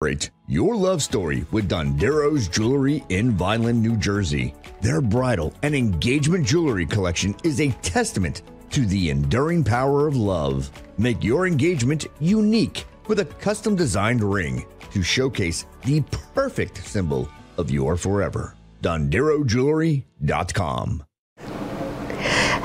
Celebrate your love story with Dondero's Jewelry in Vineland, New Jersey. Their bridal and engagement jewelry collection is a testament to the enduring power of love. Make your engagement unique with a custom designed ring to showcase the perfect symbol of your forever. DonderoJewelry.com.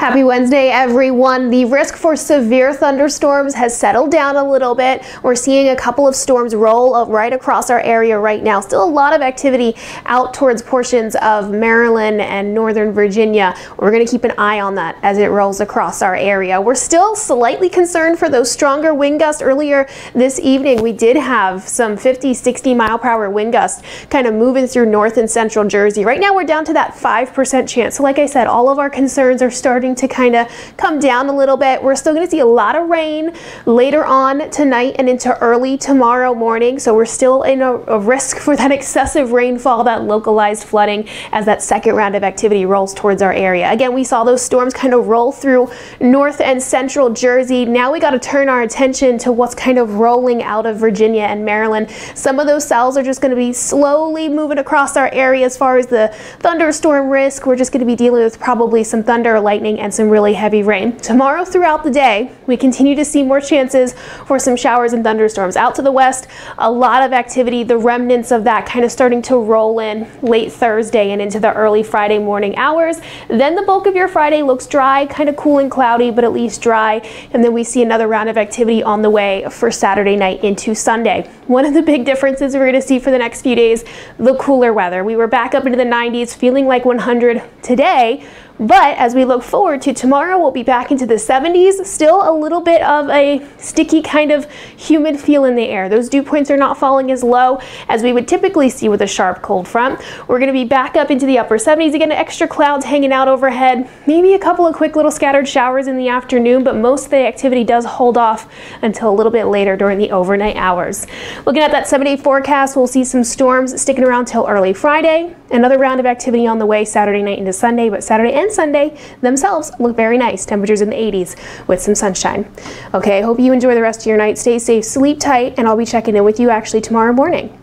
Happy Wednesday, everyone. The risk for severe thunderstorms has settled down a little bit. We're seeing a couple of storms roll right across our area right now. Still a lot of activity out towards portions of Maryland and Northern Virginia. We're going to keep an eye on that as it rolls across our area. We're still slightly concerned for those stronger wind gusts. Earlier this evening, we did have some 50, 60 mile per hour wind gusts kind of moving through north and central Jersey. Right now, we're down to that 5% chance. So like I said, all of our concerns are starting to kind of come down a little bit. We're still going to see a lot of rain later on tonight and into early tomorrow morning. So we're still in a, a risk for that excessive rainfall, that localized flooding as that second round of activity rolls towards our area. Again, we saw those storms kind of roll through north and central Jersey. Now we got to turn our attention to what's kind of rolling out of Virginia and Maryland. Some of those cells are just going to be slowly moving across our area as far as the thunderstorm risk. We're just going to be dealing with probably some thunder, lightning, and some really heavy rain. Tomorrow throughout the day, we continue to see more chances for some showers and thunderstorms. Out to the west, a lot of activity, the remnants of that kind of starting to roll in late Thursday and into the early Friday morning hours. Then the bulk of your Friday looks dry, kind of cool and cloudy, but at least dry. And then we see another round of activity on the way for Saturday night into Sunday. One of the big differences we're going to see for the next few days, the cooler weather. We were back up into the 90s, feeling like 100 today, but as we look forward to tomorrow, we'll be back into the 70s. Still a little bit of a sticky kind of humid feel in the air. Those dew points are not falling as low as we would typically see with a sharp cold front. We're going to be back up into the upper 70s. Again, extra clouds hanging out overhead. Maybe a couple of quick little scattered showers in the afternoon, but most of the activity does hold off until a little bit later during the overnight hours. Looking at that 7-day forecast, we'll see some storms sticking around till early Friday. Another round of activity on the way Saturday night into Sunday, but Saturday and Sunday themselves look very nice. Temperatures in the 80s with some sunshine. Okay, I hope you enjoy the rest of your night. Stay safe, sleep tight, and I'll be checking in with you actually tomorrow morning.